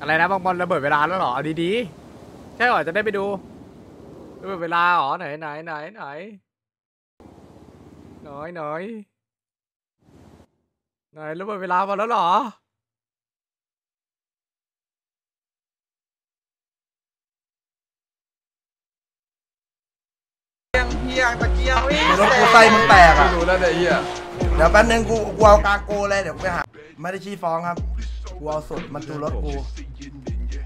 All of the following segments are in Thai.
อะไรนะบางบอลระเบิดเวลาแล้วเหรอเอาดีๆใช่เหรอจะได้ไปดูระเบิดเวลาเหรอไหนไหนไหนไหนน้อยน้อยไหนระเบิดเวลามาแล้วเหรอเฮียตะเกียงวิ่งรถกูไส้มึงแตกอะรู้แล้วเนี่ยเฮียเดี๋ยวแป๊บนึงกูกูเอากลางโกเลยเดี๋ยวกูไปหาไม่ได้ชี้ฟ้องครับ กูเอาสดมันจูรถกู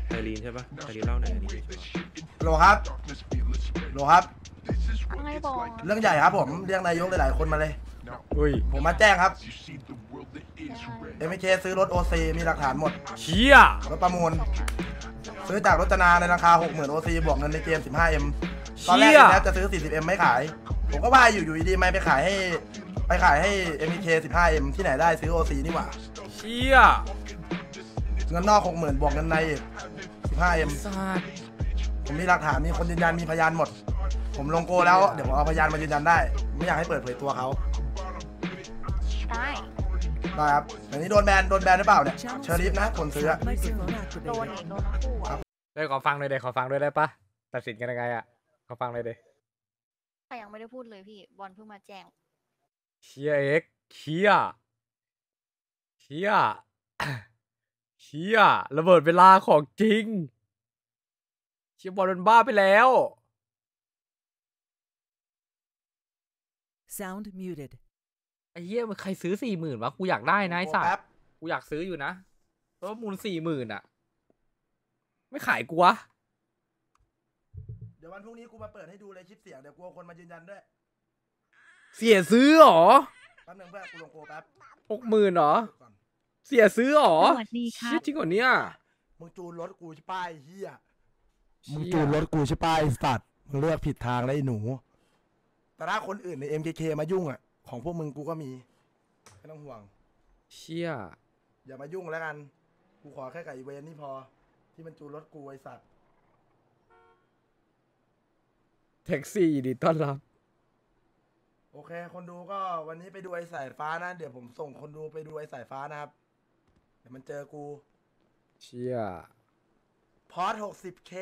ไอรีนใช่ปะไอรีนเล่าหน่อยไอรีนใช่ปะโหลครับโหลครับไงบอกเรื่องใหญ่ครับผมเรียกนายกหลายๆคนมาเลย อุ้ยผมมาแจ้งครับเอ็มเคซื้อรถโอซีมีหลักฐานหมด เชี่ยรถประมูล ซื้อจากรจนาในราคา 60,000โอซีบวกเงินในเกม 15M ตอนแรกเชี่ยแล้วจะซื้อ 40M ไม่ขาย ผมก็ว่าอยู่อยู่ดีๆไม่ไปขายให้ ไปขายให้ MK 15M ที่ไหนได้ซื้อ OC นี่หว่า เชี่ย เงินนอก60,000บวกเงินในอีก 15M สัตว์ผมมีหลักฐานมีคนยืนยันมีพยานหมด ผมลงโกแล้วเดี๋ยวผมเอาพยานมายืนยันได้ ไม่อยากให้เปิดเผยตัวเขาได้ได้ครับอันนี้โดนแบนโดนแบนหรือเปล่าเนี่ยเชอริฟนะคนซื้ออะโดนอีกโดนทั้งคู่อะได้ขอฟังเลยเดขอฟังด้วยได้ปะตัดสินกันยังไงอะขอฟังเลยเดแต่ยังไม่ได้พูดเลยพี่บอลเพิ่งมาแจ้งเชี่ยเอ็กเชี่ยเชี่ย เชี่ยระเบิดเวลาของจริง เชี่ยบอลมันบ้าไปแล้ว Sound muted. ไอ้เหี้ยมันใครซื้อสี่หมื่นวะกูอยากได้นะไอ้สัตแป๊บว์กูอยากซื้ออยู่นะเพราะว่ามูลสี่หมื่นอะไม่ขายกูวะเดี๋ยววันพรุ่งนี้กูมาเปิดให้ดูเลยคลิปเสียงเดี๋ยวกูเอาคนมายืนยันด้วยเสียซื้อเหรอแป๊บนึงเพื่อนกูลงโกแป๊บหกหมื่นเหรอก่อน เสียซื้อเหรอสวัสดีครับเชี่ยจริงเหรอเนี่ยมึงจูนรถกูใช่ป้ายเฮียเชี่ยมึงจูนรถกูใช่ป้ายสัตว์มึงเลือกผิดทางแล้วไอ้หนู แต่ถ้าคนอื่นใน MKK มายุ่งอะ ของพวกมึงกูก็มี ไม่ต้องห่วง เชี่ยอย่ามายุ่งแล้วกัน กูขอแค่ไก่เวนนี่พอ ที่มันจูนรถกูไอสัตว์ แท็กซี่ยินดีต้อนรับ โอเค คนดูก็วันนี้ไปดูไอ้สายฟ้านะ เดี๋ยวผมส่งคนดูไปดูไอ้สายฟ้านะครับ เดี๋ยวมันเจอกู เชี่ยพอร์ต 60K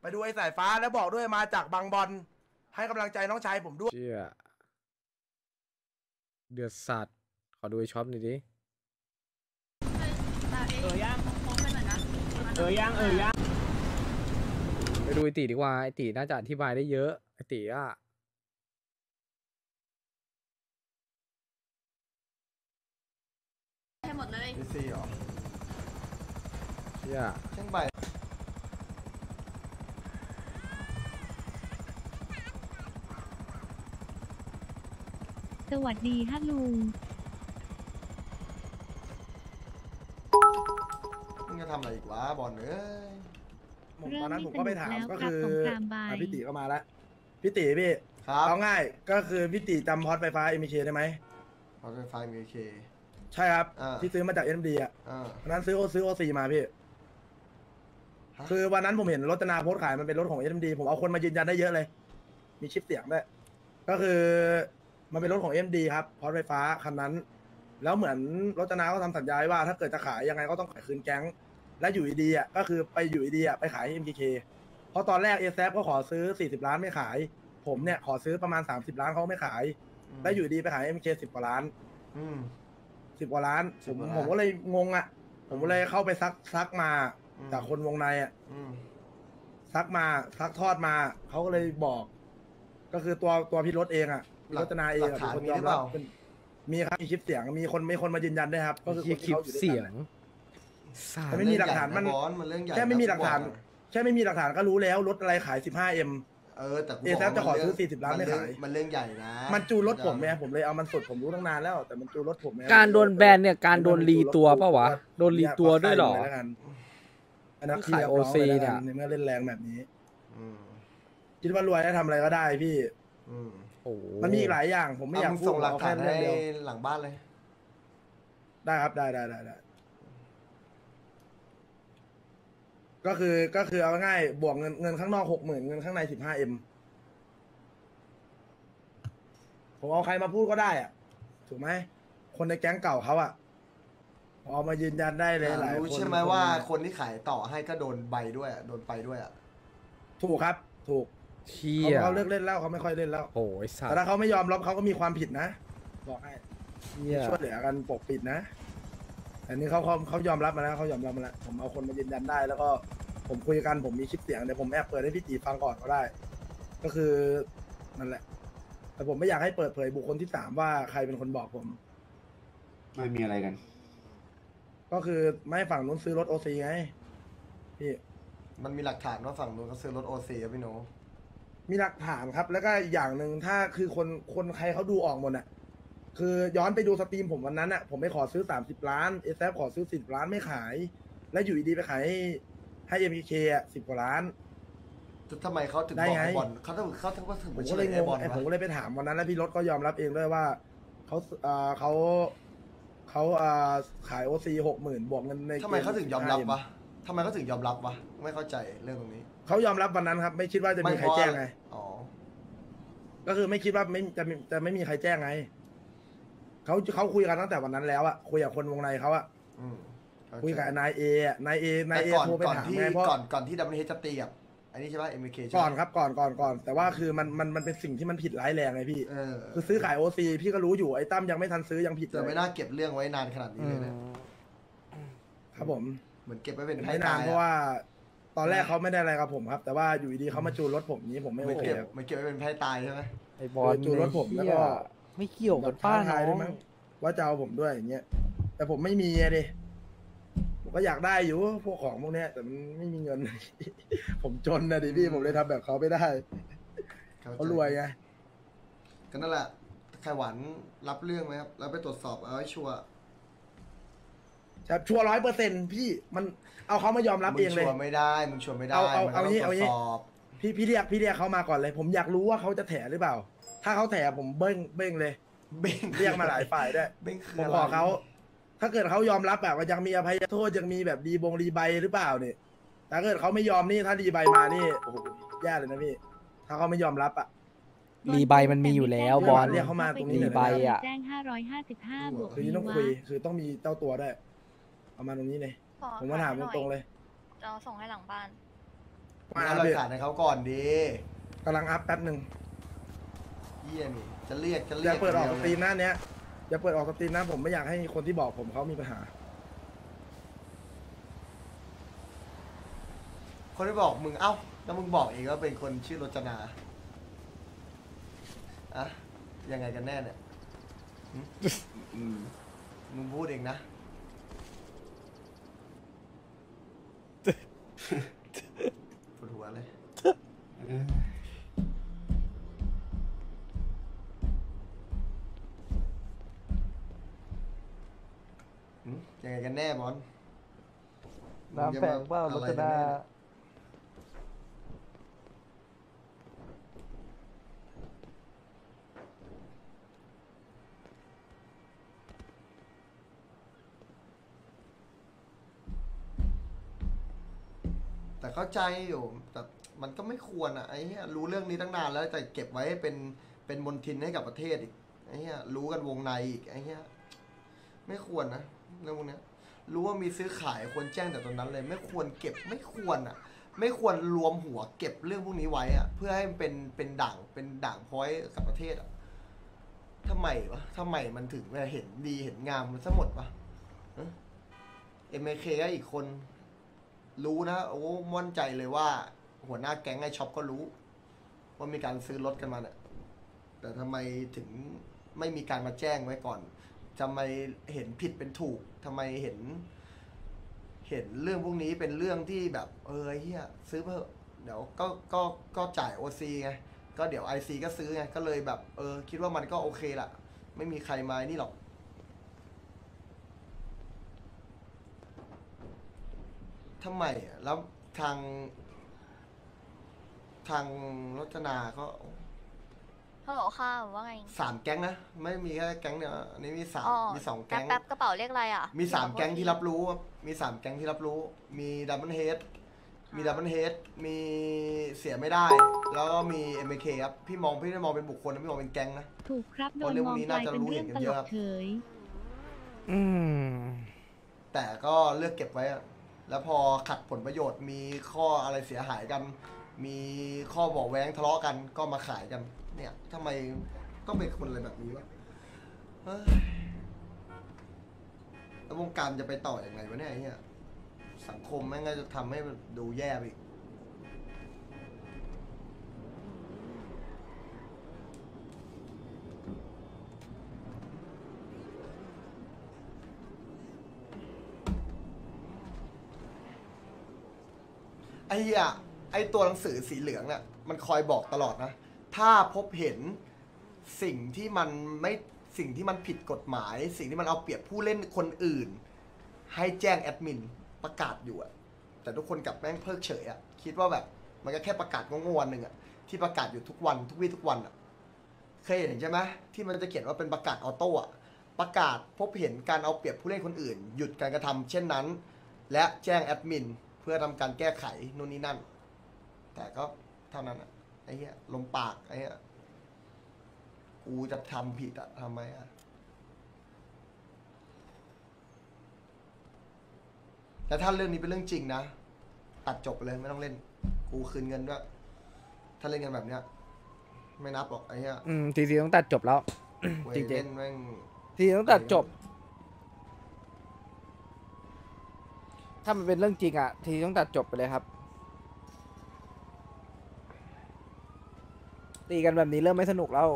ไปดูไอ้สายฟ้าแล้วบอกด้วยมาจากบางบอล ให้กำลังใจน้องชายผมด้วย เชี่ยเดือดสัตว์ ขอดูไอช็อปหน่อยดิไปดูไอตีดีกว่าไอตีน่าจะอธิบายได้เยอะไอตีอะ ดีซีเหรอเชี่ยเช่งใบสวัสดีฮะลุง มึงจะทำอะไรอีกวะบอลเอ้ยผมตอนนั้นผมก็ไปถามเริ่มไม่ก็สนุคืกอแล้วครับสงครามใบอะพี่ติก็มาแล้วพี่ติพี่ครับเอาง่ายก็คือพี่ติจำพอร์ตไฟฟ้าเอ็มเคได้ไหม พอไฟฟ้ามีเค ใช่ครับ อ่า ที่ซื้อมาจากเอ็มดีอะอ่าวันนั้นซื้อโอซื้อโอซีมาพี่ ฮะคือวันนั้นผมเห็นรถนาโพสต์ขายมันเป็นรถของเอ็มดีผมเอาคนมายืนยันได้เยอะเลย มีชิปเสียงด้วยก็คือมันเป็นรถของเอ็มดีครับพอร์ตไฟฟ้าคันนั้น แล้วเหมือนรถนาก็ทำสัญญาไว้ว่า ถ้าเกิดจะขายยังไงก็ต้องขายคืนแก๊ง และอยู่ดีๆอะก็คือไปอยู่ดีๆอะไปขายให้ MKK เพราะตอนแรกเอ a p ก็ขอซื้อ 40 ล้านไม่ขาย ผมเนี่ยขอซื้อประมาณ 30 ล้านเขาไม่ขาย แล้วอยู่ดีไปขาย MK 10กว่าล้าน อืม 10กว่าล้านผม10กว่าล้าน ผมก็เลยงงอะ ผมก็เลยเข้าไปซักซักมาอืมจากคนวงในอะ อืม ซักมาซักทอดมาเขาก็เลยบอก ก็คือตัวตัวพี่รถเองอะพี่รถนาเองหลัอะกเป็นฐานมีหรือเปคนยอมรับล่า เป็นมีครับมีคลิปเสียงมีคนมีคนมายืนยันด้วยครับ ก็คือคนที่คลิปเขาอยู่ด้วยเสียกันงอะสัแต่ตไม่ว์มีหลักฐานมันบอลมันเรื่องใหญ่แค่ไม่มีหลักฐานะแค่ไม่มีหลักฐานก็รู้แล้วรถอะไรขาย 15M เออแต่กูเอแซฟบกจะขอมันซื้อเรื่ง40ล้านไม่เรื่องขาย มันเรื่องใหญ่นะมันจูนรถผมไงผมเลยเอามันสุดผมรู้ตั้งนานแล้ว แต่มันจูนรถผมไงการโดนแบนเนี่ยการโดนรีตัวเปล่าวะโดนรีตัวด้วยเหรอ อันนั้นขายพี่ OC อาไปเนี่ย ในเมื่อเล่นแรงแบบนี้ อืมคิดว่ารวยได้ทำอะไรก็ได้พี่ อืมโอ้โหมันมีอีกหลายอย่างผมไม่อยากเมึงพูดส่งหลักเอาฐาแค่นเรื่ให้องเดียวหลังบ้านเลย ได้ครับได้ได้ได้ได้ ก็คือก็คือเอาง่ายๆบวกเงินเงินข้างนอกหกหมื่นเงินข้างในสิบห้าเอ็มผมเอาใครมาพูดก็ได้อะถูกไหมคนในแก๊งเก่าเขาอะผเอามายืนยันได้เลยหลายคนรู้ใช่ไหมว่าคนที่ขายต่อให้ก็โดนใบด้วยอะโดนไปด้วยอะถูกครับ ถูกเชีเขายเขาเลิกเล่นแล้วเขาไม่ค่อยเล่นแล้วโอ้ยสัตแต่ว์ถ้าเขาไม่ยอมรับเขาก็มีความผิดนะบอกให้เชียช่วยเหลือกันปกปิดนะ แต่นี่เขาเขาเขายอมรับมาแล้วเขายอมรับมาแล้วผมเอาคนมายืนยันได้ แล้วก็ผมคุยกันผมมีคลิปเสียงเดี๋ยวผมแอบเปิดให้พี่ตีฟังก่อนก็ได้ ก็คือนั่นแหละ แต่ผมไม่อยากให้เปิดเผยบุคคลที่สามว่าใครเป็นคนบอกผม ไม่มีอะไรกัน ก็คือไม่ให้ฝั่งนู้นซื้อรถ OC ไงพี่มันมีหลักฐานว่าฝั่งนู้นเขาซื้อรถ OC ครับพี่โนมีหลักฐานครับ แล้วก็อีกอย่างหนึ่งถ้าคือคนคนใครเขาดูออกหมดอะ คือย้อนไปดู stream ผมวันนั้นอะผมไม่ขอซื้อสามสิบล้านเอซขอซื้อสิบล้านไม่ขาย แล้วอยู่ดีๆไปขายให้ให้เอ็มเคอะสิบกว่าล้าน ทำไมเขาถึงได้บอกไง ไอ้บอลเขาถึงเขาถึงว่าถึงผมมาก็เชื่เลอยงไอ้งบอลไอ้วะผมก็เลยไปถามวันนั้น แล้วพี่รถก็ยอมรับเองด้วยว่าเขาเอ่อเขาเขาเอ่อขายโอซีหกหมื่นบวกเงินในทำไมเขาถึงยอมรับ15วะทำไมเขาถึงยอมรับวะไม่เข้าใจเรื่องตรงนี้เขายอมรับวันนั้นครับ ไม่คิดว่าจะมีใครเพาแจ้งไง อ๋อ ก็คือไม่คิดว่าไม่จะมีจะไม่มีใครแจ้งไง เขาเขาคุยกันตั้งแต่วันนั้นแล้วอะคุยกับคนวงในเขาอะอืมเข้าใจคุยกับนายเออะนายเอนายแต่เอก่อนโทรไปก่อนถามที่ไงเพราะก่อนก่อนที่ดับเบิลเฮจะตีกับอันนี้ใช่ป่ะเอ็มเคก่อนครับก่อนก่อนก่อน แต่ว่าคือมันมันมันเป็นสิ่งที่มันผิดร้ายแรงไงพี่ เออคือซื้อขายโอซีพี่ก็รู้อยู่ไอ้ตั้มยังไม่ทันซื้อยังผิดเลแต่ไม่ยน่าเก็บเรื่องไว้นานขนาดนี้เลยนะครับผม เหมือนเก็บไว้เป็นไพ่ไม่นาตานยเพราะว่า ตอนแรกเขาไม่ได้อะไรกับผมครับ แต่ว่าอยู่ดีๆเขามาจูนรถผมนี้ผมไม่เหมืโออนเคเก็บครับ เหมือนเก็บไว้เป็นไพ่ตายใช่ไหม ไอ้บอลจูนรถผมแล้วก็ ไม่เกี่ยวกับป้าท้ทายน้ด้อวยงมั้งว่าจะเอาผมด้วยอย่างเงี้ยแต่ผมไม่มีอะดิผมก็อยากได้อยู่พวกของพวกเนี้ยแต่มันไม่มีเงิน ผมจนนะดิพี่ผมเลยทำแบบเขาไม่ได้เขารวยไงก็นั่นแหละไข่หวานรับเรื่องไหมครับแล้วไปตรวจสอบเอาให้ชัวร์ครับชัวร้อยเปอร์เซ็นพี่มันเอาเขามายอมรับมึเองงเลยชัวร์ไม่ได้มึงชัวร์ไม่ได้เอาเอามันก็เอาต้องงี้ตรเอาวจงี้ สอบพี่พี่เรียกพี่เรียกเขามาก่อนเลย ผมอยากรู้ว่าเขาจะแถหรือเปล่า ถ้าเขาแถผมเบ้งเบ้งเลย เบ้งเรียกมาหลายฝ่ายด้วยเบ้งคือผมอะไรขอเขา ถ้าเกิดเขายอมรับแบบว่ายังมีอภัยโทษยังมีแบบรีบงรีใบหรือเปล่าเนี่ยถ้าเกิดเขาไม่ยอมนี่ถ้ารีใบมานี่โอ้โหแย่เลยนะพี่ ถ้าเขาไม่ยอมรับอะ รีใบมันมีอยู่แล้วบอลเรียกเขามาตรงนี้หน่อยรีใบอะแจ้งห้าร้อยห้าสิบห้าบวกคือนี่ต้องคุย คือต้องมีเจ้าตัวด้วยเอามาตรงนี้เลยขอผมมาถามขอหน่อยตรงๆเลยเราส่งให้หลังบ้านมึงเอาหลักฐานให้เขาก่อนดีกำลัง up แป๊บหนึ่ง เยี่ยนี่จะเรียกจะอเรียย่ากเปิดออก stream นะหน้าเนี้ยอย่าเปิดออก stream นะผมไม่อยากให้คนที่บอกผมเขามีปัญหา คนที่บอกมึงเอ้าแล้วมึงบอกเองว่าเป็นคนชื่อรจนาอะยังไงกันแน่เนี่ยหึอืมมึงพูดเองนะ ใจอยู่ แต่มันก็ไม่ควรอะไอ้เหี้ยรู้เรื่องนี้ตั้งนานแล้วแต่เก็บไว้ให้เป็นเป็นมนทินให้กับประเทศอีกไอ้เหี้ยรู้กันวงในอีกไอ้เหี้ยไม่ควรนะเรื่องพวกเนี้ย รู้ว่ามีซื้อขายควรแจ้งแต่ตอนนั้นเลย ไม่ควรเก็บไม่ควรอะ ไม่ควรรวมหัวเก็บเรื่องพวกนี้ไว้อะ เพื่อให้มันเป็นเป็นด่างเป็นด่างพ้อยกับประเทศอะทำไมวะทำไมมันถึงเห็นดีเห็นงามมันซะหมดวะเอ็มเคก็อีกคน รู้นะโอ้มั่นใจเลยว่า หัวหน้าแก๊งไอช็อปก็รู้ ว่ามีการซื้อรถกันมาเนี่ยแต่ทำไมถึงไม่มีการมาแจ้งไว้ก่อนทำไมเห็นผิดเป็นถูกทำไมเห็น เห็นเรื่องพวกนี้เป็นเรื่องที่แบบ เออเฮียซื้อเพิ่มเดี๋ยวก็ก็ก็จ่ายโอซีไงก็เดี๋ยวไอซีก็ซื้อไงก็เลยแบบ เออ คิดว่ามันก็โอเคละไม่มีใครมานี่หรอก ทำไมอะแล้วทาง ทางรจนาก็ฮัลโหลค่ะว่าไงสามแก๊งนะ ไม่มีแค่แก๊งเดียวอันนี้มีสามอ๋อมีสองแป๊แก๊บงแป๊บกระเป๋าเรียกอะไรอะมีสามขอโทษแก๊งที่ทีรับรู้ครับมีสามแก๊งที่รับรู้ มีดับเบิลเฮด มีดับเบิลเฮด มีเสียไม่ได้ แล้วก็มีเอ็มเคครับ พี่มองพี่ไม่มองเป็นบุคคลนะพี่มองเป็นแก๊งนะ ถูกครับโดเพราะนเรื่องมพวอกงนี้กน่าลายจะเป็นรู้เรื่องเห็นตกันเยลอะครักบเฉย อืม แต่ก็เลือกเก็บไว้อะ แล้วพอขัดผลประโยชน์มีข้ออะไรเสียหายกัน มีข้อบอกแว้งทะเลาะกันก็มาขายกัน เนี่ยทำไมต้องเป็นคนอะไรแบบนี้วะเฮ้ยแล้ววงการจะไปต่ออยังไงวะเนี่ยไอ้เนี่ยสังคมแม่งก็จะทำให้มันดูแย่ไปอีก ไอ้เหี้ยไอ้ตัวหนังสือสีเหลืองเนี่ยมันคอยบอกตลอดนะ ถ้าพบเห็นสิ่งที่มันไม่สิ่งที่มันผิดกฎหมาย สิ่งที่มันเอาเปรียบผู้เล่นคนอื่น ให้แจ้งแอดมินประกาศอยู่อะแต่ทุกคนกลับแม่งเพิกเฉยอะคิดว่าแบบมันก็แค่ประกาศงงๆวันหนึ่งอะที่ประกาศอยู่ทุกวันทุกวี่ทุกวันอะเคยเห็นใช่ไหมที่มันจะเขียนว่าเป็นประกาศออโต้อะประกาศพบเห็นการเอาเปรียบผู้เล่นคนอื่น หยุดการกระทำเช่นนั้น และแจ้งแอดมิน พื่อทำการแก้ไขนู่นนี่นั่น แต่ก็เท่านั้นอะไอ้เหี้ยลมปากไอ้เหี้ยกูจะทำผิดอะทำไมอะแต่ถ้าเรื่องนี้เป็นเรื่องจริงนะตัดจบไปเลยไม่ต้องเล่น กูคืนเงินด้วย ถ้าเล่นกันแบบเนี้ย ไม่นับหรอกไอ้เหี้ยอืมทีซีต้องตัดจบแล้วเว้ยจริงๆเล่นแม่ง ทีซีต้องตัดจบ ถ้ามันเป็นเรื่องจริงอะทีซีต้องตัดจบไปเลยครับ ตีกันแบบนี้เริ่มไม่สนุกแล้ว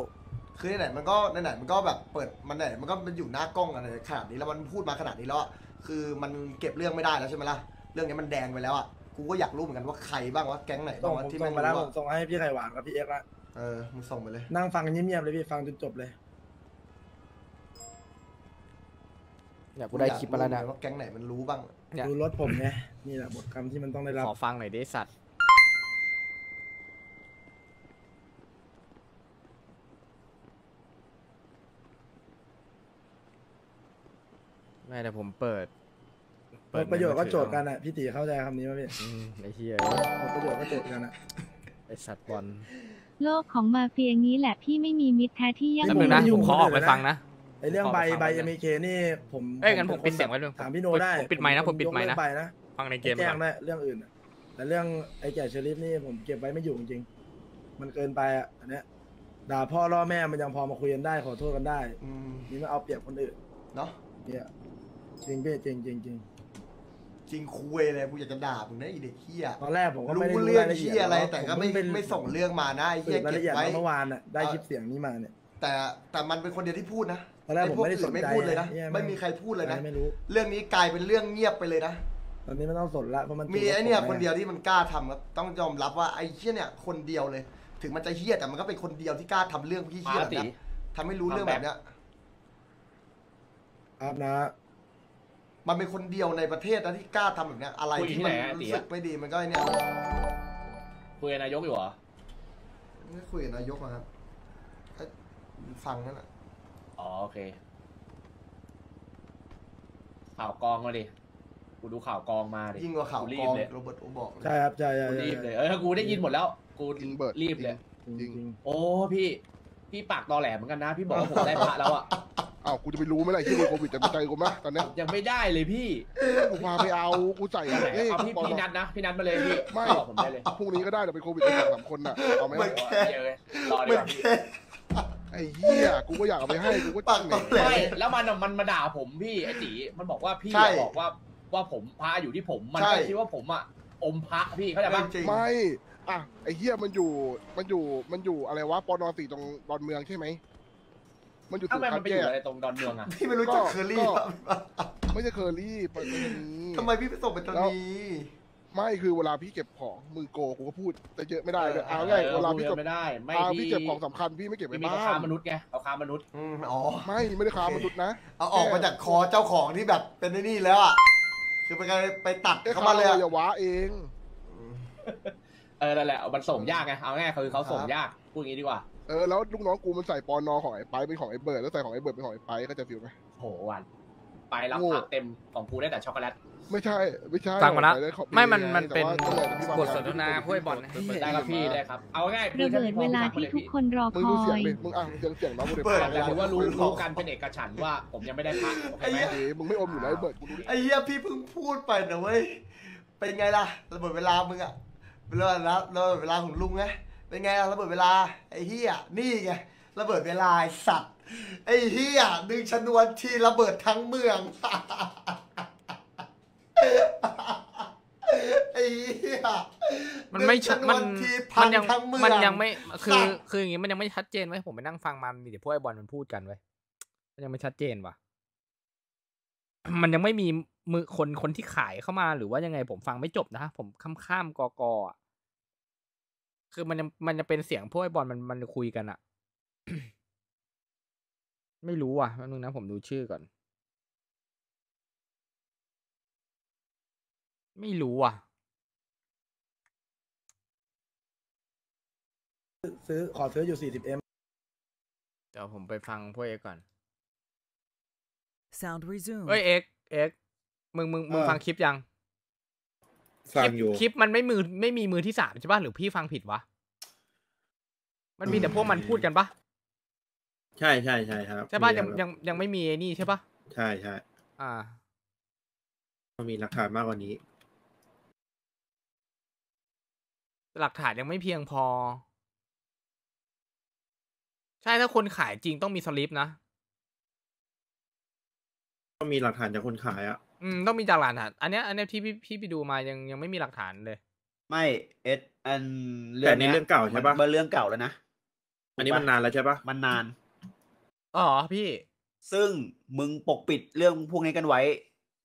คือไหนๆมันก็ไหนๆมันก็แบบเปิดมันไหนมันก็มันอยู่หน้ากล้องอะไรขนาดนี้แล้วมันพูดมาขนาดนี้แล้วอะคือมันเก็บเรื่องไม่ได้แล้วใช่ไหมล่ะเรื่องนี้มันแดงไปแล้วอะกูก็อยากรู้เหมือนกันว่าใครบ้างว่าแก๊งไหนส่บ้างงผมว่าที่ส่ไม่งรู้มาแล้วผอะมส่งให้พี่ไข่หวานกับพี่เอ็กซ์ละเออมึงส่งไปเลย นั่งฟังเงียบๆเลยพี่ฟังจนจบเลยเนี่ยกูได้คลิปมาแล้วนะ อยกรู้เหมือว่าแก๊งไหนมันรู้บ้าง เนี่ยดูรถผมไงนี่แหละบทกรรมที่มันต้องได้รับขอฟังหน่อยดิสัตว์ไม่แต่ผมเปิดผลประโยชน์ก็ใมือโจถือทย์กันอะพี่ตีเข้าใจคำนี้ไหมพี่อืมไอ้เหี้ยผลประโยชน์ก็โจทย์กันอะไอ้สัตว์บอลโลกของมาเฟียงี้แหละพี่ไม่มีมิตรแท้ที่ยั่งแป๊บผนึมงนะไม่ยุ่ผงมขอออกคนอื่ไปนนะฟังนะ ไอเรื่องขอใบไปฟังใบก่อนเอ็มเคนี่ผมเอ้ยงั้นผมป็ปิดเสียงไว้ด้วยถามพี่โนได้ผมปิดไมค์นะผมปิดไมค์นะยกเลิกไปนะฟังในเกมแจ้ก่งอนได้เรื่องอื่นอะแต่เรื่องไอ้แก่เชอริฟนี่ผมเก็บไว้ไม่อยู่จริงๆมันเกินไปอะอันเนี้ยด่าพ่อล่อแม่มันยังพอมาคุยกันได้ขอโทษกันได้อืมนี่มันเอาเปรียบคนอื่นเนาะเนี่ยจริงพี่จริงจริงจริงจริงคุยเลยกูอยากจะด่ามึงนะไอเด็กเฮียตอนแรกผมก็ไม่ได้รู้รู้เรื่องรายละเอีเฮียดยอะไรหกแต่ก็ผไม่เพิ่เป็นไม่ส่งเรื่องมานะไอ้สืเฮียบรายเก็ละบเอียดไว้มาเมื่อวานอะได้เอ่อคลิปเสียงนี้มาเนี่ย แต่แต่มันเป็นคนเดียวที่พูดนะ ตอนแรกผมไม่ได้อ้พวสนใจอื่ไม่พูดเลยนะเนี่ยไม่มีใครพูดเลยนะไม่รู้เรื่องนี้กลายเป็นเรื่องเงียบไปเลยนะตอนนี้ไม่ต้องสนละเพราะมันมีไอ้เนี่ยคนเดียวที่มันกล้าทำครับต้องยอมรับว่าไอ้เฮียเนี่ยคนเดียวเลย ถึงมันจะเฮียแต่มันก็เป็นคนเดียวที่กล้าทำเรื่องพี่เฮียแบบเนี้ยทำให้รู้เรื่องแบบเนี้ยครับนะ มันเป็นคนเดียวในประเทศนะที่กล้าทำแบบเนี้ยอะไรคุยที่ที่มันไหนอะรู้ตีสึอะกไม่ดีมันก็ไอ้เนี่ยคุยกับนายกอยู่เหรอไม่คุยกับนายกนะครับก็ฟังนั่นแหละ อ๋อโอเค ข่าวกองมาดิ กูดูข่าวกองมาดิยิ่งกว่าข่าวกูรีกบองเลยโรเบิร์ตโอบอกเลย ใช่ครับใช่ใช่กูใช่รีบเลยเออกูได้ยินหมดแล้ว กูจริงเบิร์ดรีบเลย จริงจริงโอ้พี่ พี่ปากตอแหลเหมือนกันนะ พี่บอกว่าผมได้พระแล้วอะ อ้าวกูจะไปรู้ไหมล่ะที่โควิดจะไปใจกูไหมตอนเนี้ยยังไม่ได้เลยพี่กูพาไปเอากูใส่เอาไหนเอ้ยเอาพี่ปอนพี่นัดนะ พี่นัดมาเลยพี่ไม่ บอกผมได้เลยพรุ่งนี้ก็ได้เดี๋ยวไปโควิดไปสองสามคนน่ะเอาไหมไม่ล่ะแค่เจอเลยรอดีไม่กว่าพี่แค่ ไอ้เหี้ยกูก็อยากเอาไปให้กูก็ปากแหตนอแหล ไม่แล้วมันอะมันมาด่าผมพี่ไอ้ตีมันบอกว่าพี่ใช่อะบอกว่าว่าผมพระอยู่ที่ผมมันใช่ ก็คิดว่าผมอะอมพระพี่เข้าใจปะจริง ไม่อะไอ้เหี้ยมันอยู่มันอยู่มันอยู่อะไรวะปอนอสี่ตรงดอนเมืองใช่ไหมมันอยู่ทำถูกไมคัมันดไปอแยยู่ก อะไรตรงดอนเมืองอะ พี่ไม่รู้จักก็เคอรี่ก็ป่ะไม่ใช่เคอรี่ปอนนี้ ทำไมพี่ไปส่งเป็นตอนนี้ ไม่คือเวลาพี่เก็บของมือโกกูก็พูดแต่เยอะไม่ได้เลยเออเอาง่ายเวลาพี่เก็เก็บไม่ได้ ไม่อ่าพี่พี่เก็บของสำคัญพี่ไม่เก็บพี่ไว้มีบ้าเขาค้านมนุษย์ไงเขาค้ามนุษย์อืมอ๋อไม่ไม่ได้ค้ามนุษย์นะเอาออกมาจากคอเจ้าของที่แบบเป็นไอ้นี่แล้วอะคือไปไงไปตัดแค่เข้าค้ามาเลยออะวัยวะเองเออนั่นแหละมันส่งยากไงเอาง่ายคือเขาส่งครับยากพูดอย่างนี้ดีกว่าเออแล้วลูกน้องกูมันใส่ปอนอของไอ้ไปเป็นของไอ้เบิร์ดแล้วใส่ของไอ้เบิร์ดเป็นของไอ้ไปก็จะฟิลไหมโหหวัน ไปไปแล้วโง่ผักเต็มของกูได้แต่ช็อกโกแลตไม่ใช่ ไม่ใช่ฟังมาแล้วออกปด้ของไม่มันดีงมันเป็นแต่ว่าก็อยากจะพี่บทสนทนาพวกไอ้บอลนะได้ครับพี่ได้ครับเอาง่ายๆคือระถ้าเบิดพี่พอเวลาพี่ที่ทักมาเลยทุกพี่คนรอมึงคดูอเสียงยดิมึงอะเสียงเสียงน้องกูดิเปิดแต่ถือว่ารู้รู้กันเป็นเอกฉันท์ว่าผมยังไม่ได้พักโอเคไหมเอ้ยมึงไม่อมอยู่แล้วไอ้เบิร์ดกูดูดิไอ้เหี้ยพี่เพิ่งพูดไปนะเว้ยเป็นไงล่ะระเบิดเวลามึงอะเวลาระระเบิดเวลาของลุงไงเป็นไงล่ะระเบิดเวลาไอ้เหี้ยนี่ไงระเบิดเวลาไอ้สัตว์ ไอ้เหี้ยดึงชนวนทีระเบิดทั้งเมือง ไอ้เหี้ยมันไม่ชัดดึงชมันวทีพัมันงยังทั้งเมืองมันยังไม่คือสัตว์คืออย่างงี้มันยังไม่ชัดเจนไว้ยผมไปนั่งฟังมามีแต่พวกไอ้บอลมันพูดกันไว้ยมันยังไม่ชัดเจนว่ะ มันยังไม่มีมือคนคนที่ขายเข้ามาหรือว่ายังไงผมฟังไม่จบนะ ผมข้ามข้ามๆกอกออะคือมันยังมันจะเป็นเสียงพวกไอ้บอลมันมันคุยกันอะ ไม่รู้อะแป๊บนึงนะผมดูชื่อก่อน ไม่รู้อะ ซื้อขอซื้ออยู่ 40M เดี๋ยวผมไปฟังพวกเอ็กก่อน Sound resumed. เอ้ยเอ็กเอ็กมึงมึงมึงเออ ฟังคลิปยังฟังคลิปอยู่ คลิปมันไม่มือไม่มีมือที่สามใช่ป่ะหรือพี่ฟังผิดวะ มันมีแต่พวกมันพูดกันปะ ใช่ใช่ใช่ครับใช่ป่ะมียังแบบยังยังไม่มีไอ้นี่ใช่ป่ะใช่ใช่อ่ามันมีหลักฐานมากกว่านี้ หลักฐานยังไม่เพียงพอ ใช่ถ้าคนขายจริงต้องมีสลิปนะก็มีหลักฐานจากคนขายอะ อืมต้องมีจากหลักฐานอันเนี้ยอันเนี้ยที่พี่พี่ไปดูมายังยังไม่มีหลักฐานเลย ไม่เอ็ดอันแต่นี่เรื่องเก่าใช่ปะมันมันเรื่องเก่าแล้วนะอันนี้มันนานแล้วใช่ปะมันนาน อ๋อพี่ ซึ่งมึงปกปิดเรื่องพวกนี้กันไว้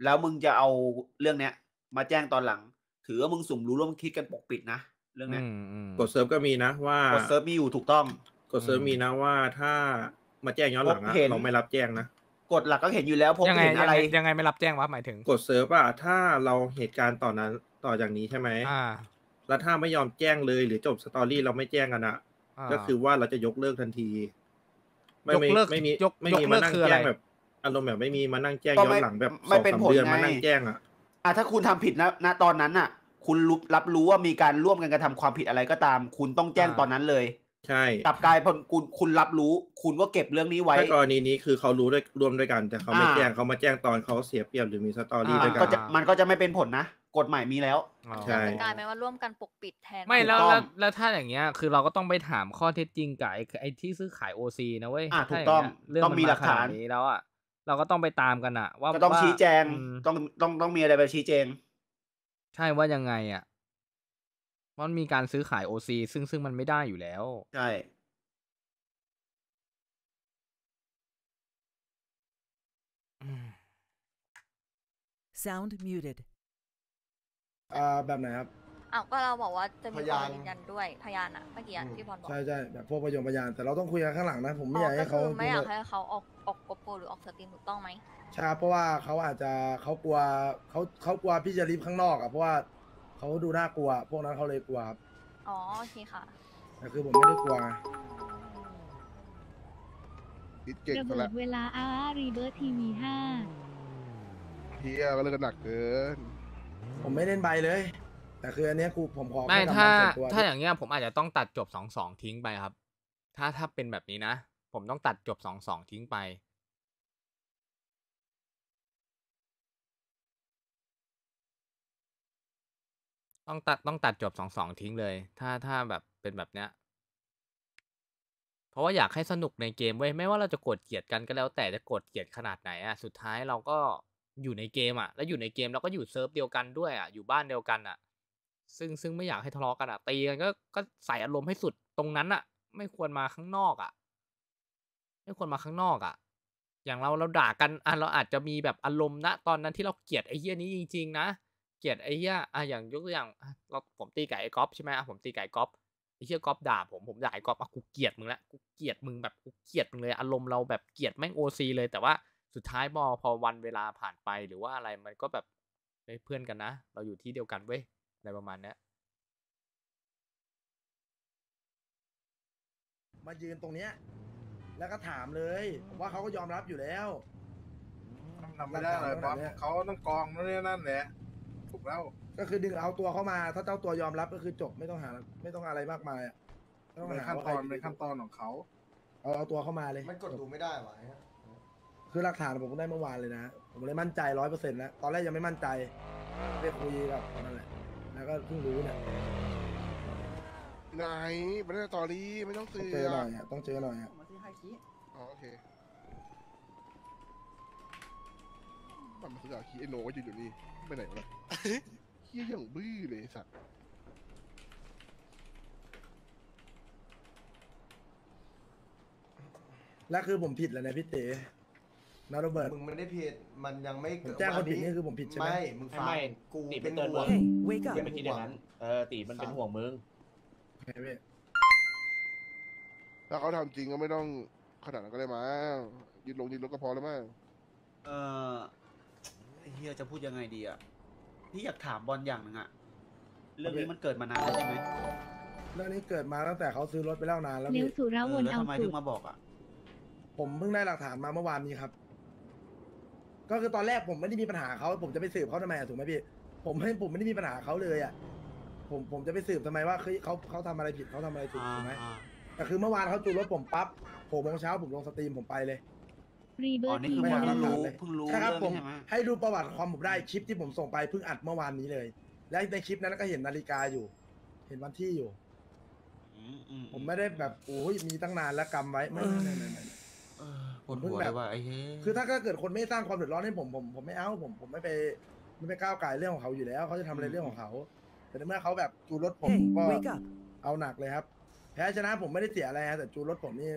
แล้วมึงจะเอาเรื่องเนี้ย มาแจ้งตอนหลัง ถือว่ามึงสุ่มรู้ร่วมคิดกันปกปิดนะเรื่องเนี้ยอืมอืมกดเซิร์ฟก็มีนะว่ากดเซิร์ฟมีอยู่ถูกต้อง กดเซิร์ฟมีนะว่าถ้ามาแจ้งย้อนหลังพอะบเห็นเราไม่รับแจ้งนะกฎหลักก็เห็นอยู่แล้วพบยังไงเห็นยัอะไรงไงยังไงไม่รับแจ้งวะหมายถึงกดเซิร์ฟอะถ้าเราเหตุการณ์ต่อนนั้นต่อจากนี้ใช่ไหมอ่า แล้วถ้าไม่ยอมแจ้งเลยหรือจบสตอรี่เราไม่แจ้งกันอะอ่าก็คือว่าเราจะยกเลิกทันทีไม่ ยกไม่เลิกไม่มียกไม่ยกมีเลิมากนั่งคืออะไรแจ้งแบบอารมณ์แบบไม่มีมานั่งแจ้งก็ย้อไม่นหลังแบบไม่สองเป็นสามผลเดือนไงมานั่งแจ้งอะอะถ้าคุณทำผิดนะณตอนนั้นน่ะ คุณรู้รับรู้ว่ามีการร่วมกันกระทำความผิดอะไรก็ตาม คุณต้องแจ้งอ่าตอนนั้นเลย ใช่กลับกลายพอคุณคุณรับรู้ คุณก็เก็บเรื่องนี้ไว้ถ้ากรณีนี้คือเขารู้ด้วยร่วมด้วยกัน แต่เขาไม่อ่าแจ้งเขามาแจ้งตอนเขาเสียเปรียบหรือมีสตอรี่อ่าด้วยกัก็นจะมันก็จะไม่เป็นผลนะกฎหมายมีแล้ว อ๋อใช่กลายเป็นว่าร่วมกันปกปิดแทน ไม่ถูกแล้วต้องแล้วแล้วถ้าอย่างเงี้ย คือเราก็ต้องไปถามข้อเท็จจริงกับไอ้ไอ้ที่ซื้อขายโอซีนะเว้ยอะถ้าถูกต้องย่าเรื่องต้องมีหลักฐานขดนี้แล้วอะเราก็ต้องไปตามกันอะ ว่าก็ต้องว่าชี้แจงอืมต้องต้องต้องมีอะไรไปชี้แจง ใช่ว่ายังไงอะมันมีการซื้อขายโอซีซึ่งซึ่งมันไม่ได้อยู่แล้ว ใช่อืม Sound muted. อ่าแบบไหนครับ อ้าวก็เราบอกว่าจะมีพคนยานมายืนยันด้วยพยานอะเมื่อกี้อะอืม ที่พรบอกใช่ใช่แบบพวกประโยชน์พยานแต่เราต้องคุยกันข้างหลังนะ ผมไม่อ๋อยากอก็ให้เขาคือไม่อยากให้เขาออกออกโกโปรหรือออกสตรีมถูกต้องไหมใช่ครับเพราะว่าเขาอาจจะเขากลัวเขาเขากลัวพี่จะรีบข้างนอกอะเพราะว่าเขาดูน่ากลัว พวกนั้นเขาเลยกลัวครับอ๋อโอเคค่ะ แต่คือผมไม่ได้กลัวไง คิดเก่งระซะเบิแล้ดวเวลาอารีเบิร์ทีวีห้า เฮียก็เรื่องหนักเกิน ผมไม่เล่นใบเลย แต่คืออันเนี้ยกูผมขอไม่แค่ถ้าทำงนส่วนตัว ถ้าอย่างเงี้ยผมอาจจะต้องตัดจบสองสองทิ้งไปครับ ถ้าถ้าเป็นแบบนี้นะ ผมต้องตัดจบสองสองทิ้งไป ต้องตัดต้องตัดจบสองสองทิ้งเลย ถ้าถ้าแบบเป็นแบบเนี้ย เพราะว่าอยากให้สนุกในเกมเว้ยไม่ว่าเราจะโกรธเกลียดกันก็แล้วแต่จะโกรธเกลียดขนาดไหนอะสุดท้ายเราก็ อยู่ในเกมอะแล้วอยู่ในเกมเราก็อยู่เซิร์ฟเดียวกันด้วยอะอยู่บ้านเดียวกันอะซึ่งซึ่งไม่อยากให้ทะเลาะกันอะตีกันก็ก็ใส่อารมณ์ให้สุดตรงนั้นอะไม่ควรมาข้างนอกอะไม่ควรมาข้างนอกอะอย่างเราเราด่ากันอะเราอาจจะมีแบบอารมณ์นะตอนนั้นที่เราเกลียดไอ้เหี้ยนี้จริง ๆ นะ เกลียดไอ้เหี้ยอะอย่างยกตัวอย่างเราผมตีไก่ไอ้ก๊อฟใช่ไหมอะผมตีไก่ก๊อฟไอ้เชี่ยก๊อฟด่าผมผมด่าไอ้ก๊อฟอะกูเกลียดมึงละกูเกลียดมึงแบบกูเกลียดมึงเลยอารมณ์เราแบบเกลียดแม่งโอซีเลยแต่ว่า สุดท้ายพอพอวันเวลาผ่านไปหรือว่าอะไรมันก็แบบเฮ้ยเพื่อนกันนะ เราอยู่ที่เดียวกันเว้ยอะไรประมาณเนี้ยมายืนตรงเนี้ย แล้วก็ถามเลยผมว่าเขาก็ยอมรับอยู่แล้วทำไม่ได้เลยบอสเขาต้องกองนั่นนี่นั่นแหละถูกแล้วก็คือดึงเอาตัวเข้ามา ถ้าเจ้าตัวยอมรับก็คือจบไม่ต้องหา ไม่ต้องอะไรมากมายอะไม่ต้องในหาขั้นว่าตใครอนในขั้นตอนของเขาเอาเอาตัวเข้ามาเลยมันกดดูไม่ได้หวะไอ้เหี้ย คือหลักฐานผมได้เมื่อวานเลยนะ ผมเลยมั่นใจร้อยเปอร์เซ็นต์แล้ว ตอนแรกยังไม่มั่นใจไปคุยกับคนนั่นแหละ แล้วก็เพิ่งรู้เนี่ยไหนไม่ได้ตอรี่ไม่ต้องต้อซื้งอเจอหน่อยอะต้องเจอหน่อยอะอ๋อโอเคมันมาซื้ออาคีไอโนก็ยืนอยู่นี่ไปไหนวะเนี่ยเฮียอย่างบื้อเลยไอ้สัตว์แล้วคือผมผิดแล้วนะพี่เต๋ นาโรเบิร์ต มึงไม่ได้ผิด มันยังไม่ผมแจ้งคนผิดนี่คือผมผิดใช่ไหม ไม่มึงฟังไม่กูตีเป็นเตือนห่วงมึงอย่าไปคิดอย่างนั้น เออตีมันเป็นห่วงมึง โอเคพี่ถ้าเขาทำจริงก็ไม่ต้องขนาดนั้นก็ได้มั้งยืนลงยืนรถก็พอแล้วมั้งเออไอ้เฮียจะพูดยังไงดีอะพี่อยากถามบอลอย่างหนึ่งอะ เรื่องนี้มันเกิดมานานแล้วใช่ไหมเรื่องนี้เกิดมาตั้งแต่เขาซื้อรถไปแล้วนานแล้วเลี้พี่ยวสุราเอวอนแล้วเอาทำไมสุถึดงมาบอกอะ ผมเพิ่งได้หลักฐานมาเมื่อวานนี้ครับ ก็คือตอนแรกผมไม่ได้มีปัญหาเขาผมจะไปสืบเขาทำไมอะถูกไหมพี่ผมไม่ผมไม่ได้มีปัญหาเขาเลยอะผมผมจะไปสืบทำไมว่าเฮ้ยเขาเขาทำอะไรผิดเขาทำอะไรถูกถูกไหมอ่าแต่คือเมื่อวานเขาจูนรถผมปั๊บหกโมงเช้าผมลงสตรีมผมไปเลย รีเบิอ๋อร์นี่ทีคือไม่บอลหาเพิ่งหลักรู้ฐานเลย เพิ่งรู้ใช่ครับเรื่องผมนี้ใช่ไหมให้ดูประวัติความผมได้คลิปที่ผมส่งไปเพิ่งอัดเมื่อวานนี้เลย และในคลิปนั้นก็เห็นนาฬิกาอยู่ เห็นวันที่อยู่ อืมอืผมไม่ได้แบบโอ้ยมีตั้งนานแล้วกำไว้ไม่ไม่ไม่ไม่ไม่ เออปวดหัวเลยว่าไอ้เฮ้ยคือถ้าเกิดคนไม่สร้างความเดือดร้อนให้ผมผมผมไม่เอาผมผมไม่ไปไม่ไปก้าวไก่เรื่องของเขาอยู่แล้วเขาจะทำอะไรเรื่องของเขา แต่ในเมื่อเขาแบบจูนรถผมก็เอาหนักเลยครับแพ้ชนะผมไม่ได้เสียอะไรนะแต่จูนรถผมนี่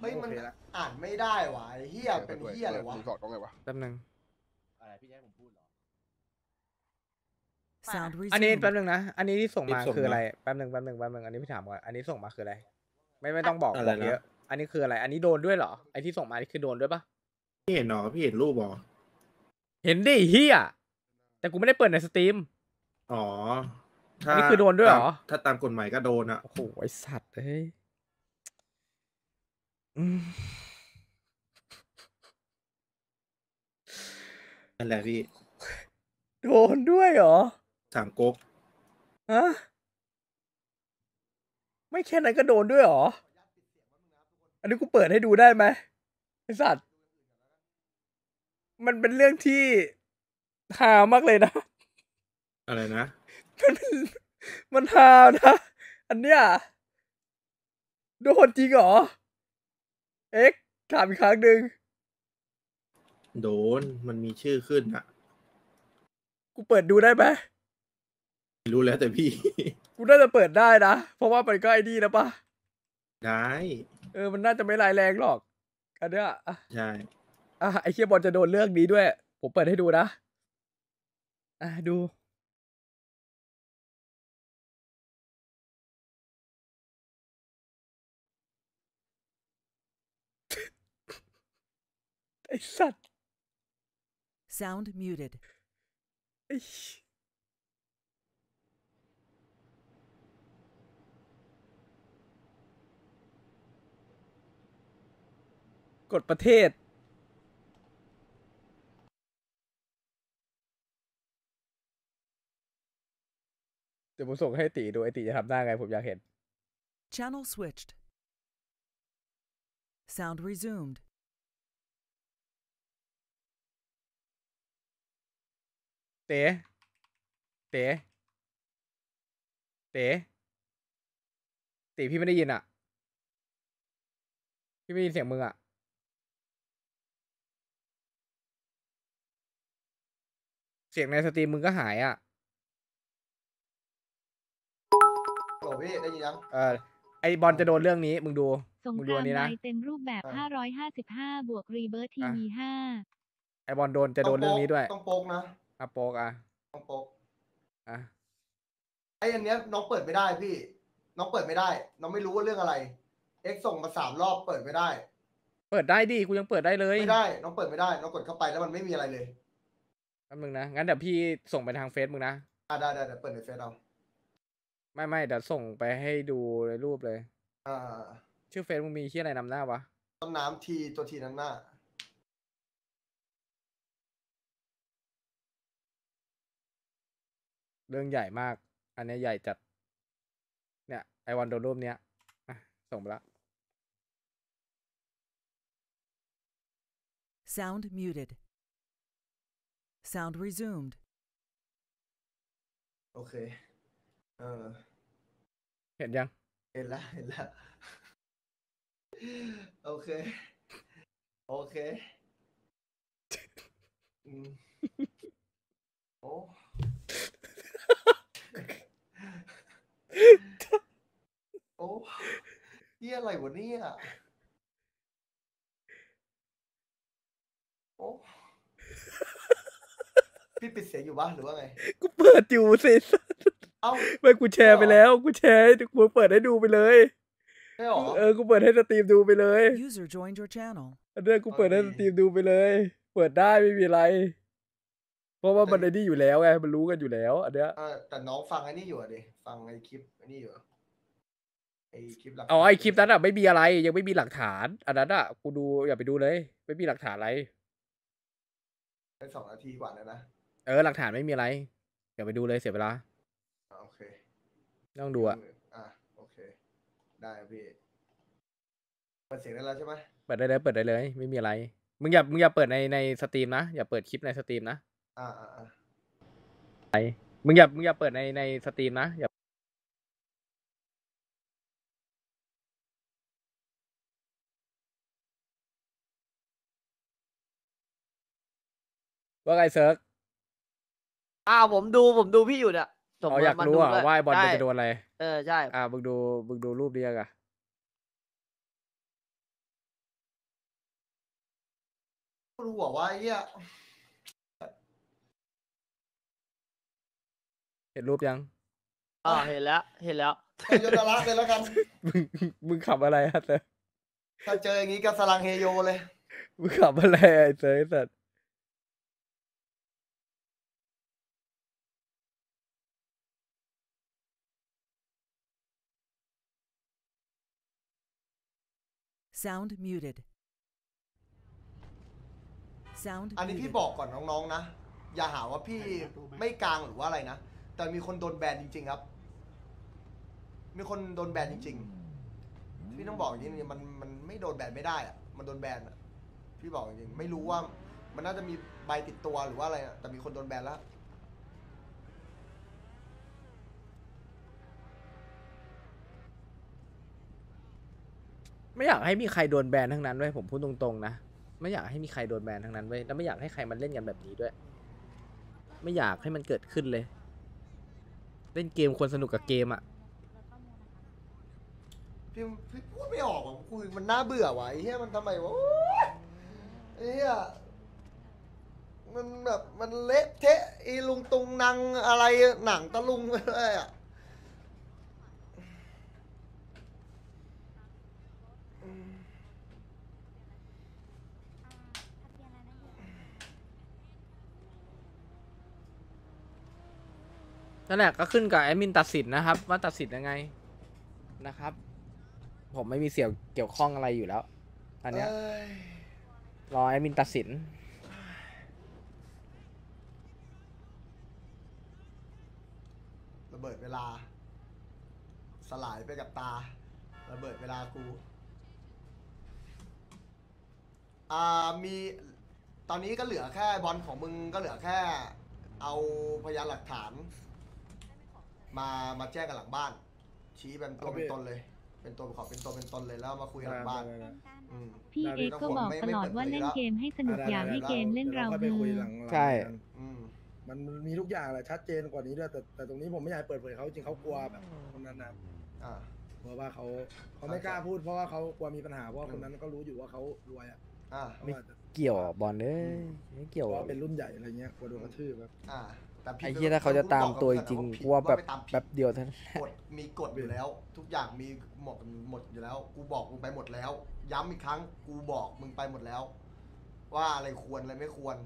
เฮ้ยโอมันเคละ อ่านไม่ได้หวะไอ้เฮียเป็นเฮียอะไรวะ มึงสอดต้องไงวะ แป๊บนึงอะไรพี่จะให้ผมพูดเหรออันนี้แป๊บนึงนะ อันนี้ที่ส่งมาคืออะไร แป๊บนึงแป๊บนึงแป๊บนึงอันนี้พี่ถามก่อน อันนี้ส่งมาคืออะไร ไม่ไม่ต้องบอกอะไรบอกนะ เยอะ อันนี้คืออะไร อันนี้โดนด้วยเหรอ ไอที่ส่งมานี่คือโดนด้วยปะพี่เห็นหรอพี่เห็นรูปบอเห็นดิเฮียแต่กูไม่ได้เปิดในสตรีม อ๋ออันนี้คือโดนด้วยเหรอตามถ้าตามกฎหมายก็โดนอะโอ้โหไอสัตว์เฮ้ยอืมนั่นแหละพี่ โดนด้วยเหรอ สามก๊กฮะไม่แค่นั้นก็โดนด้วยเหรอ อันนี้กูเปิดให้ดูได้ไหมไอสัตว์ มันเป็นเรื่องที่ฮามากเลยนะ อะไรนะ มันเป็นมันฮานะ อันเนี้ยโดนจริงเหรอ เอ็กซ์ถามอีกครั้งหนึ่งโดนมันมีชื่อขึ้นอะ กูเปิดดูได้ไหมรู้แล้วแต่พี่ กูน่าจะเปิดได้นะ เพราะว่ามันก็ไอ้นี่นะปะได้เออมันน่าจะไม่ร้ายแรงหรอกอันเนี้ยอะใช่อะไอ้เคียบอลจะโดนเรื่องนี้ด้วย ผมเปิดให้ดูนะ อะดูไอ้สัตว์ Sound muted. กฎประเทศเดี๋ยวผมส่งให้ตีดูไอตีจะทำหน้าไงผมอยากเห็น Channel switched. Sound resumed. เต๋เต๋เต๋ตีพี่ไม่ได้ยินอะ พี่ไม่ได้ยินเสียงมึงอะ สียงในสตรีมมึงก็หายอะโหลพี่ได้ยินยังเออไอบอลจะโดนเรื่องนี้ มึงดู สงมึงคดูรามอันนี้ใบนะเต็มรูปแบบ 555 บวกรีเบิร์ทีอะวีห้าไอบอลโดนจะโดนเรื่องนี้ด้วยต้องโปกนะอะโปกอะต้องโปกอะไออันเนี้ยน้องเปิดไม่ได้พี่ น้องเปิดไม่ได้ น้องไม่รู้ว่าเรื่องอะไร เอ็กส่งมาสามรอบเปิดไม่ได้ เปิดได้ดิกูยังเปิดได้เลย ไม่ได้ น้องเปิดไม่ได้ น้องกดเข้าไปแล้วมันไม่มีอะไรเลย อันบนึงนะ งั้นเดี๋ยวพี่ส่งไปทางเฟซมึงนะอาได้ได้เดี๋ยวเปิดในเฟซเราไม่ไม่เดี๋ยวส่งไปให้ดูในรูปเลยอาชื่อเฟซมึงมีชื่ออะไรนำหน้าวะ ต้นน้ำทีตัวทีนำหน้า เรื่องใหญ่มาก อันนี้ใหญ่จัด เนี่ย ไอวันโดนรูปเนี้ยส่งไปละ Sound muted. Sound resumed. โอเคเออเห็นยัง เห็นแล้วเห็นแล้วโอเค โอเคอืมโอ้ โอ้เหียอะไรวะเนี่ยโอ้ พี่ปิดเสียงอยู่ปะหรือว่าไง กูเปิดอยู่สิเอ้าไม่กูแชร์ไปแล้ว กูแชร์ให้กูเปิดให้ดูไปเลย ไม่หรอเออ กูเปิดให้สตรีมดูไปเลย User joined your channel. อันเนี้ยกูเปิดให้ stream ดูไปเลย เปิดได้ไม่มีอะไร เพราะว่ามันไอ้นี่อยู่แล้วไง มันรู้กันอยู่แล้ว อันเนี้ยเออแต่น้องฟังไอ้นี่อยู่อะดิ ฟังไอ้คลิปไอ้นี่อยู่อะไอ้คลิปหลักอ๋อไอคลิปนั้นอะไม่มีอะไร ยังไม่มีหลักฐาน อันนั้นอะกูดูอย่าไปดูเลย ไม่มีหลักฐานอะไรได้สองนาทีกว่าแล้วนะ เออหลักฐานไม่มีอะไรอย่าไปดูเลยเสียเวลาอ่าโอเคไม่ต้องดูอะอะโอเค ได้ครับพี่เปิดเสียงได้แล้วใช่ไหมเปิดได้เลยเปิดได้เลย ไม่มีอะไร มึงอย่ามึงอย่าเปิดในใน stream นะอย่าเปิดคลิปใน stream นะอ่าอ่าอ่ามึงอย่ามึงอย่าเปิดในใน stream นะอย่าว่าไงเซิร์ก อ้าวผมดูผมดูพี่อยู่เนี่ยส่งอ๋ออยากรู้ดูอะด้วยว่าไอ้บอลมันใช่จะโดนอะไร เออใช่ อ่ามึงดูมึงดูรูปนี้กันรู้บอกว่าไอ้เหี้ยเห็นรูปยัง อ่าเห็นแล้วเห็นแล้วไปโยนละเลยแล้วกัน มึงมึงขับอะไรฮะเซิร์กถ้าเจออย่างนี้ก็ 사랑해요 เลย มึงขับอะไรไอ้เซิร์กไอ้สัตว์ Sound muted. Sound อันนี้พี่ muted. บอกก่อนน้องๆนะ อย่าหาว่าพี่ไม่กลางหรือว่าอะไรนะ แต่มีคนโดนแบนจริงๆครับ มีคนโดนแบนจริงๆ พี่ต้องบอกอย่างนี้มันมันไม่โดนแบนไม่ได้อะมันโดนแบนอะพี่บอกจริงๆไม่รู้ว่า มันน่าจะมีใบติดตัวหรือว่าอะไรอะแต่มีคนโดนแบนแล้ว ไม่อยากให้มีใครโดนแบนทั้งนั้นเว้ยผมพูดตรงๆนะไม่อยากให้มีใครโดนแบนทั้งนั้นเว้ยแล้วไม่อยากให้ใครมันเล่นกันแบบนี้ด้วย ไม่อยากให้มันเกิดขึ้นเลย เล่นเกมควรสนุกกับเกมอะพี่พี่พูดไม่ออกอะคุยมันน่าเบื่อว่ะไอ้เหี้ยมันทำไมวะโอ๊ยไอ้เหี้ยมันแบบมันเละเทะอีลุงตุงนางอะไรหนังตะลุงอะไรอะ นั่นแหละก็ขึ้นกับแอดมินตัดสินนะครับ ว่าตัดสินยังไงนะครับ ผมไม่มีเสี่ยวเกี่ยวข้องอะไรอยู่แล้ว อันเนี้ยเอ้ยรอแอดมินตัดสิน ระเบิดเวลา สลายไปกับตา ระเบิดเวลากูอ่ามีตอนนี้ก็เหลือแค่บอลของมึงก็เหลือแค่ เอาพยานหลักฐาน มามาแจ้งกันหลังบ้าน ชี้เป็นตัวเป็นตนเลย เป็นตัวขอเป็นตัวเป็นตนเลยแล้วมาคุยกันหลังบ้าน อืม พี่ได้เอกก็บอกไม่ตไม่ลอดเปิดว่าเผยเล่นแล้วเกมให้สนุกอย่าให้เกมเล่นเราดี๋ยวค่อยไปฮืคุยอหลังๆใช่กันอืมมันมันมีทุกอย่างแหละชัดเจนกว่านี้ด้วยแต่แต่ตรงนี้ผมไม่อยากให้เปิดเผยเขาจริงเขากลัวแบบคนนั้นนะอ่าเพราะว่าเขาเขาไม่กล้าพูดเพราะว่าเขากลัวมีปัญหาเพราะว่าคนนั้นก็รู้อยู่ว่าเขารวยอะอ่าเขาอาจจะเกี่ยวอะบอลเอ้ยไม่เกี่ยวเพราะอะว่าเป็นรุ่นใหญ่อะไรเงี้ยกลัวโดนกระทืบแบบอ่า แต่ผิดไอ้เหี้ยถ้าเขาจะตามตัวจริงๆกูว่าแบบไปตมผิดแป๊บเดียวเท่านั้น กฎมีกฎอยู่แล้ว ทุกอย่างมีหมดหมดอยู่แล้ว กูบอกมึงไปหมดแล้ว ย้ำอีกครั้งกูบอกมึงไปหมดแล้ว ว่าอะไรควรอะไรไม่ควร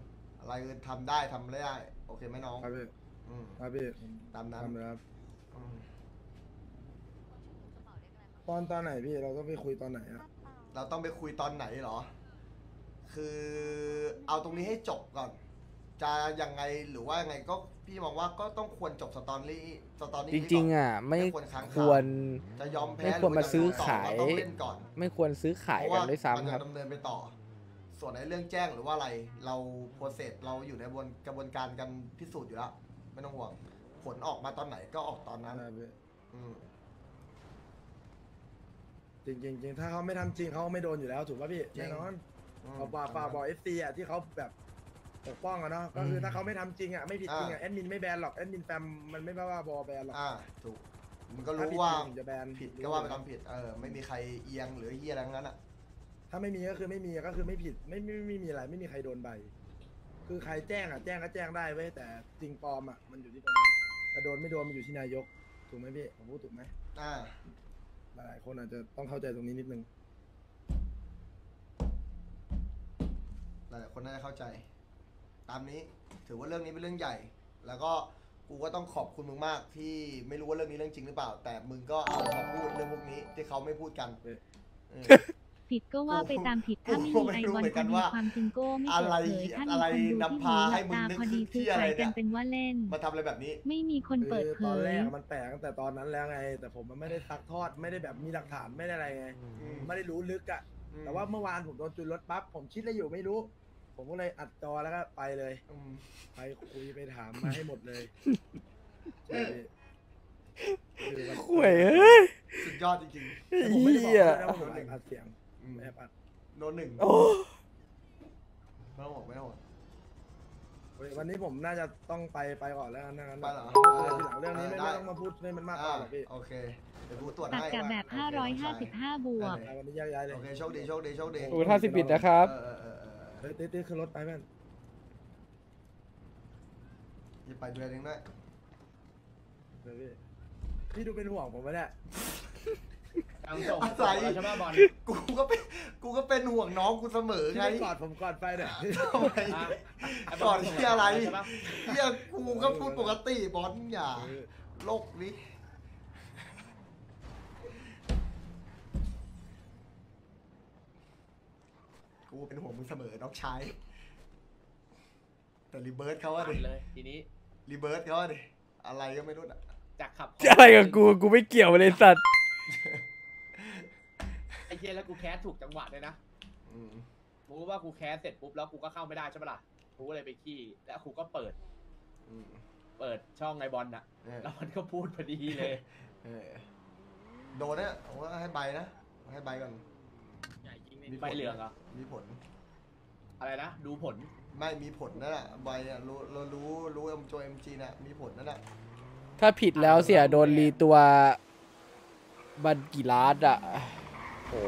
อะไรทำได้ทำไม่ได้ โอเคไหมน้องครับพี่อืมครับพี่ตามนั้นทำเลยครับอืมตอนตอนไหนพี่เราต้องไปคุยตอนไหนอะเราต้องไปคุยตอนไหนเหรอ คือเอาตรงนี้ให้จบก่อน จะยังไงหรือว่ายังไงก็ พี่มองว่าก็ต้องควรจบสตอรี่สตอรี่จนี้ริงก่นๆอะไม่ไม่ควรค้างคาควร จะยอมแพ้ไม่ควรมาซื้อขาย หรือว่าจะต่อก็ต้องเล่นก่อน ไม่ควรซื้อขายเพราะกันว่าด้วยมันซ้ำคจะรับดำเนินไปต่อ ส่วนในเรื่องแจ้งหรือว่าอะไร เราโปรเซสเราอยู่ในกระบวนกระบวนการกันพิสูจน์อยู่แล้ว ไม่ต้องห่วง ผลออกมาตอนไหนก็ออกตอนนั้นได้พี่อืมจริงๆจริงๆถ้าเขาไม่ทำจริงเขาไม่โดนอยู่แล้วถูกป่ะพี่จริงแน่นอนอืมเอาฝากฝากบอก FC อะที่เขาแบบ ปกป้องอะเนาะก็คือถ้าเขาไม่ทำจริงอะไม่ผิดจริงอะแอดมินไม่แบนหรอกแอดมิน fam มันไม่บ้าบ้าบอแบนหรอกอ่าถูกมันก็ถ้ารู้ผิดว่าจริงถึงจะแบนผิดก็ว่าไปตามผิดเออไม่มีใครเอียงหรือเฮียอะไรทั้งนั้นอะถ้าไม่มีก็คือไม่มีก็คือไม่ผิดไม่ไม่ไม่ไม่มีอะไรไม่มีใครโดนใบ คือใครแจ้งอะแจ้งก็แจ้งได้เว้ยแต่จริงปลอมอะมันอยู่ที่ตรงนั้นแต่โดนไม่โดนมันอยู่ที่นายกถูกไหมพี่ผมพูดถูกไหมอ่าหลายๆคนอาจจะต้องเข้าใจตรงนี้นิดนึง หลายๆคนน่าจะเข้าใจ ตามนี้ถือว่าเรื่องนี้เป็นเรื่องใหญ่ แล้วก็กูก็ต้องขอบคุณมึงมากที่ไม่รู้ว่าเรื่องนี้เรื่องจริงหรือเปล่า แต่มึงก็เอามาพูดเรื่องพวกนี้ที่เขาไม่พูดกันเออเออผิดก็ว่าไปตามผิดถ้าไม่กูมีไม่ไอรู้บอลเหมือนพกัอนดีว่าความจริงโก้ไม่อะเปิไรดเผยถ้ามีอะไรคนดูนำที่พาหูหให้ลับมึงตานึกพอดีถึงซื้อที่อะไรขายกันเนี่ยเป็นว่าเล่น มาทำอะไรแบบนี้ ไม่มีคนเปิดคือเผตอนแรย กมันแปลกตั้งแต่ตอนนั้นแล้วไง แต่ผมมันไม่ได้ซักทอดไม่ได้แบบมีหลักฐานไม่ได้อะไรไงอืม ไม่ได้รู้ลึกอะอืมแต่ว่าเมื่อวานผมโดนจุดรถปั๊บผมคิดอะไรอยู่ไม่รู้ ผมก็เลยอัดจอแล้วก็ไปเลย อืมไปคุยไปถามมาให้หมดเลยใช่พี่คือมันข่วยเอ้ย สุดยอดจริงแต่ผมไม่ได้บอกเหี้ยนะว่าผมอัดเสียงๆอืมแอบอัดโนนหนึ่งโอ้ไม่ต้องบอกไม่ต้องบอกวันนี้ผมน่าจะต้องไปไปก่อนแล้วกันนะงั้นไปเหรอเออทีหลังเรื่องนี้ไม่ได้ไม่ต้องมาพูดให้มันมากกว่าหรอกพี่โอเค เดี๋ยวกูตรวจตักให้กะแบบโอเคน้องชาย555 บวก ไปวันนี้แยกย้ายเลย โอเคโชคดีโชคดีโชคดีโหถ้าสิบปิดนะครับ เออเออเออ เออเฮ้ยตื้อๆขึ้นรถไปแม่นอย่าไปเดือนนึงด้วยเดี๋ยวพี่พี่ดูเป็นห่วงผมไหมเนี่ยยังส่งอะไรแล้วใช่ไหมบอลกูก็เป็นกูก็เป็นห่วงน้องกูเสมอพี่ไงไม่กอดผมก่อนไปเนี่ยทำไมอะไบก่อนส่งที่อะไรใช่ปะเฮียกูก็พูดปกติบอลอย่าเออโลกนี้ กูเป็นห่วงมึงเสมอน้องชายแต่รีเบิร์ตเขาอะดิเลย ทีนี้รีเบิร์ตเขาอะดิอะไรก็ไม่รู้อะจากขับอะไรกับกูกูไม่เกี่ยวเลยสัตว์ไอ้เหี้ยแล้วกูแคสถูกจังหวะเลยนะอืมกูรู้ว่ากูแคสเสร็จปุ๊บแล้วกูก็เข้าไม่ได้ใช่ปะล่ะกูก็เลยไปขี้แล้วกูก็เปิดอืมเปิดช่องไอบอลน่ะเออแล้วมันก็พูดพอดีเลยเออโดนเนี่ยผมว่าให้ใบนะให้ใบก่อน มีผลใบเหลืองเหรอ มีผล อะไรนะ ดูผล ไม่มีผลนั่นแหละใบอะรู้เรารู้รู้เอ็มโจเอ็มจีน่ะมีผลนั่นแหละถ้าผิดแล้วเสียโดนรีตัวบันกี่ล้านอะ โอ้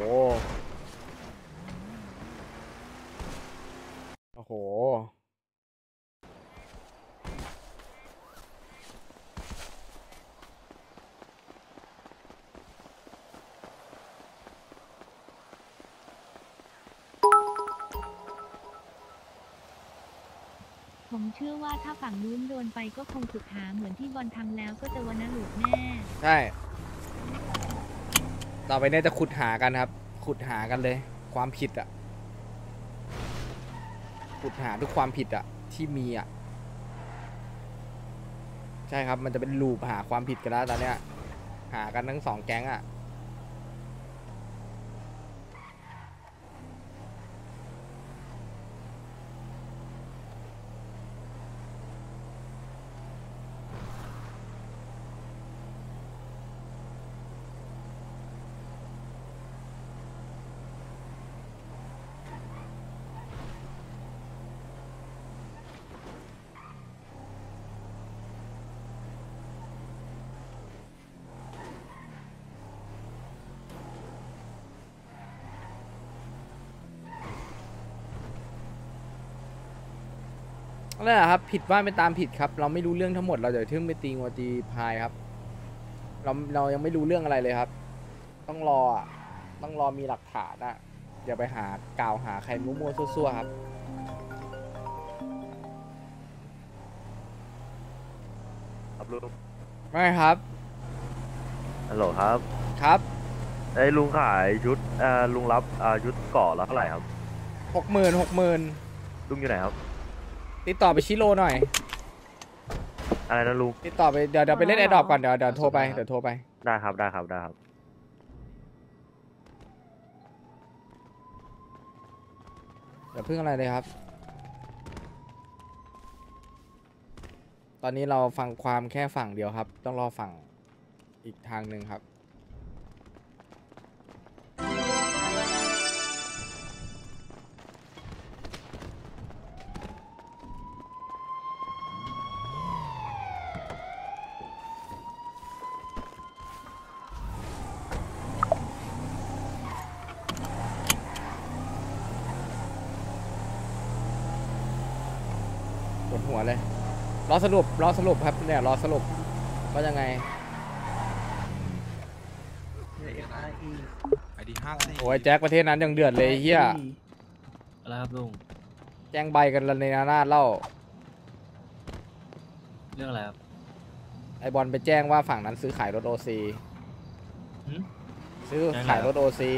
โอ้โห เชื่อว่าถ้าฝั่งนู้นโดนไปก็คงสุดหาเหมือนที่บอลทำแล้วก็จะวันนหลุดแน่ ใช่ ต่อไปเนี่ยจะขุดหากันครับ ขุดหากันเลย ความผิดอะขุดหาทุกความผิดอะที่มีอะใช่ครับ มันจะเป็นลูปหาความผิดกันแล้วตอนเนี้ย หากันทั้งสองแก๊งอะ นั่นแหละครับ ผิดว่าไปตามผิดครับ เราไม่รู้เรื่องทั้งหมดเราจะทึ่งไปตีงัวตีพายครับ เราเรายังไม่รู้เรื่องอะไรเลยครับ ต้องรออะต้องรอมีหลักฐานอะอย่าไปหากล่าวหาใครมั่วๆซั่วๆครับครับลุงไม่ครับฮัลโหลครับครับไอ้ยลุงขายชุดเอ่อลุงรับอ่าชุดเกาะแล้วเท่าไหร่ครับหกหมื่นหกหมื่นลุงอยู่ไหนครับ ติดต่อไปชิโร่หน่อย อะไรนะลุงติดต่อไปเดี๋ยวเดี๋ยวไปเล่น airdrop ก่อนเดี๋ยวเดี๋ยวโทรไปเดี๋ยวโทรไป ได้ครับได้ครับได้ครับ อย่าพึ่งอะไรเลยครับ ตอนนี้เราฟังความแค่ฝั่งเดียวครับ ต้องรอฝั่งอีกทางหนึ่งครับ อสรุปรอสรุปครับเนี่ยรอสรุปว่ายังไงไอดีห้าสี่โอ้ยแจ็คประเทศนั้นยังเดือดเลยไอ้เฮียอะไรครับลุงแจ้งใบกันระเนระนาดเล่า เรื่องอะไรครับ ไอบอลไปแจ้งว่าฝั่งนั้นซื้อขายรถโอซีหึซื้อแจ้งอะไรขายรถครับโอซี